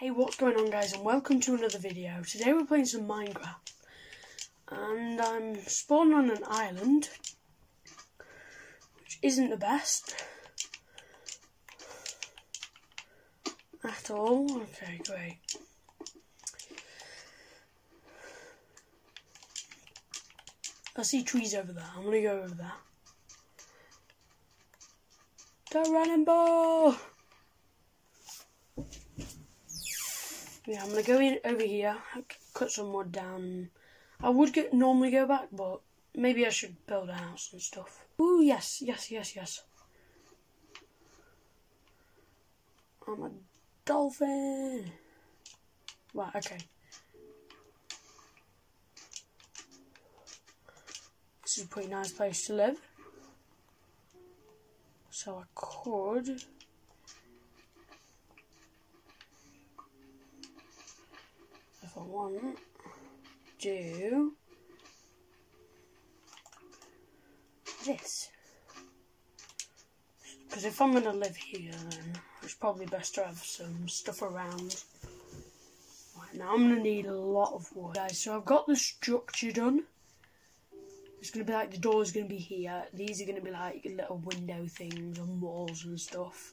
Hey, what's going on guys and welcome to another video. Today we're playing some Minecraft and I'm spawned on an island which isn't the best at all. Okay, great. I see trees over there. I'm gonna go over there. Tyrannimal! Yeah, I'm gonna go in over here, cut some wood down. I would get, normally go back, but maybe I should build a house and stuff. Ooh, yes, yes, yes, yes. I'm a dolphin. Right, okay. This is a pretty nice place to live. So I could want do this. Because if I'm going to live here, then it's probably best to have some stuff around. Right, now I'm going to need a lot of wood. Guys, so I've got the structure done. It's going to be like the door's going to be here. These are going to be like little window things and walls and stuff.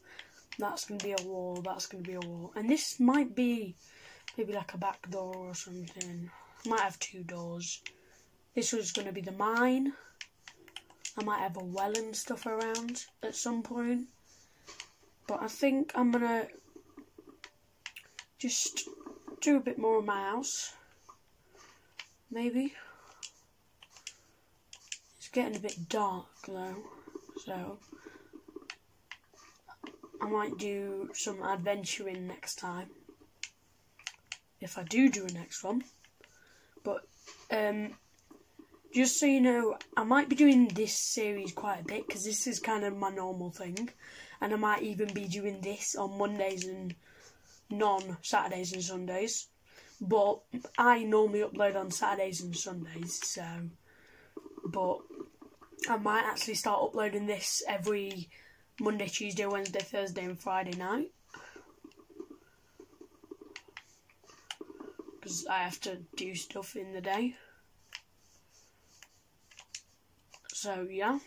That's going to be a wall. That's going to be a wall. And this might be maybe like a back door or something. Might have two doors. This was going to be the mine. I might have a well and stuff around at some point. But I think I'm going to just do a bit more of my house. Maybe. It's getting a bit dark though. So I might do some adventuring next time if I do do a next one. But um, just so you know, I might be doing this series quite a bit because this is kind of my normal thing, and I might even be doing this on Mondays and non Saturdays and Sundays. But I normally upload on Saturdays and Sundays, so but I might actually start uploading this every Monday, Tuesday, Wednesday, Thursday, and Friday night. Because I have to do stuff in the day. So yeah.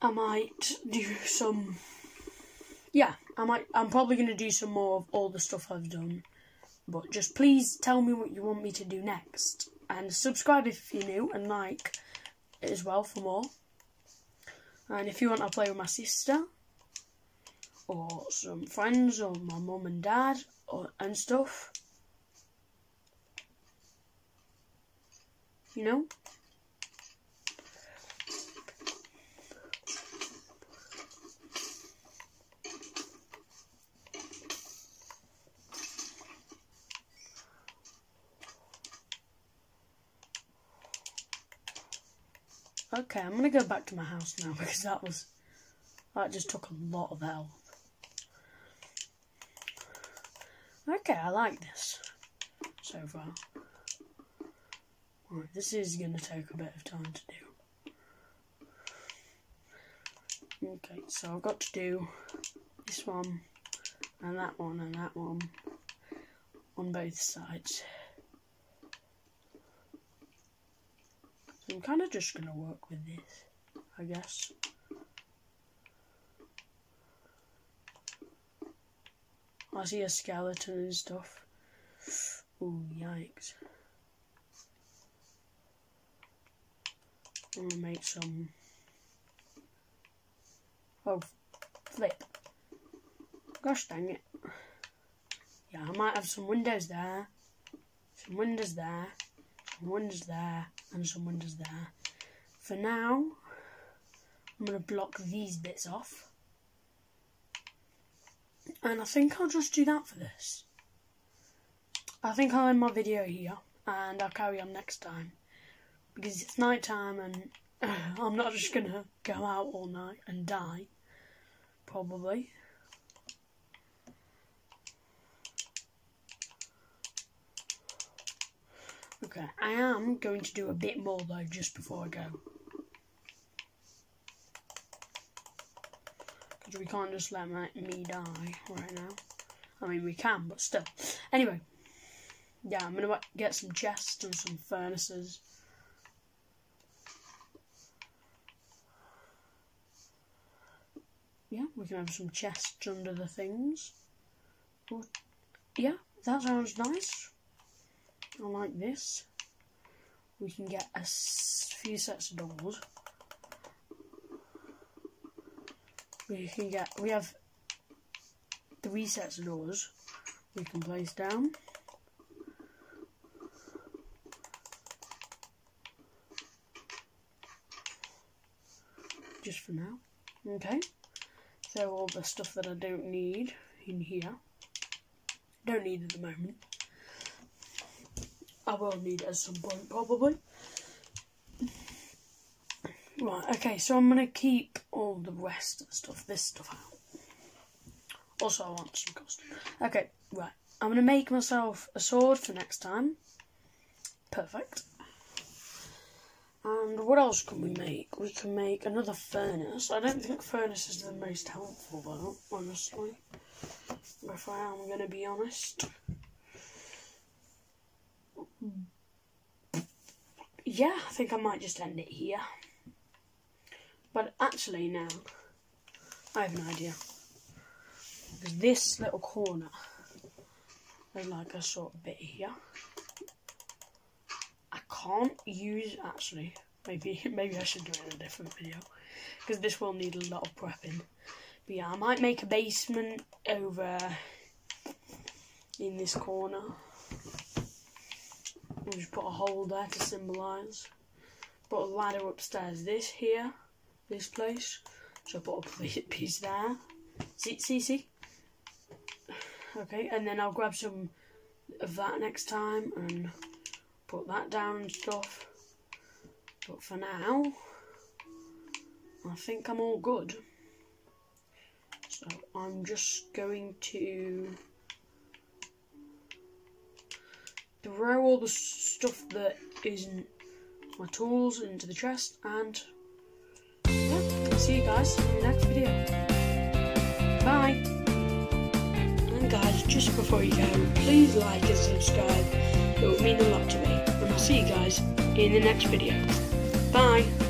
I might do some yeah, I might I'm probably gonna do some more of all the stuff I've done. But just please tell me what you want me to do next. And subscribe if you're new and like as well for more. And if you want to play with my sister, or some friends or my mum and dad or and stuff. You know? Okay, I'm gonna go back to my house now because that was that just took a lot of health. Okay, I like this so far. Right, this is going to take a bit of time to do. Okay, so I've got to do this one and that one and that one on both sides. So I'm kind of just going to work with this, I guess. I see a skeleton and stuff. Oh, yikes. I'm gonna make some. Oh, flip. Gosh dang it. Yeah, I might have some windows there, some windows there, some windows there, and some windows there. For now, I'm to block these bits off. And I think I'll just do that for this. I think I'll end my video here and I'll carry on next time. Because it's night time and I'm not just going to go out all night and die. Probably. Okay, I am going to do a bit more though just before I go. We can't just let my, me die right now. I mean, we can, but still. Anyway. Yeah, I'm to get some chests and some furnaces. Yeah, we can have some chests under the things. Yeah, that sounds nice. I like this. We can get a few sets of doors. We can get, we have three sets of doors we can place down. Just for now. Okay. So all the stuff that I don't need in here. Don't need at the moment. I will need at some point probably. Right, okay, so I'm gonna keep all the rest of the stuff, this stuff out. Also I want some costume. Okay, right. I'm gonna make myself a sword for next time. Perfect. And what else can we make? We can make another furnace. I don't think furnace is the most helpful though, honestly. If I am gonna be honest. Yeah, I think I might just end it here. But actually now, I have an idea. Because this little corner, there's like a sort of bit here. I can't use, actually, maybe maybe I should do it in a different video. Because this will need a lot of prepping. But yeah, I might make a basement over in this corner. We'll just put a hole there to symbolise. Put a ladder upstairs. This here, this place. So I put a piece there. See, see, see? Okay, and then I'll grab some of that next time and put that down and stuff. But for now, I think I'm all good. So I'm just going to throw all the stuff that isn't my tools into the chest and see you guys in the next video. Bye! And guys, just before you go, please like and subscribe. It would mean a lot to me. And I'll see you guys in the next video. Bye!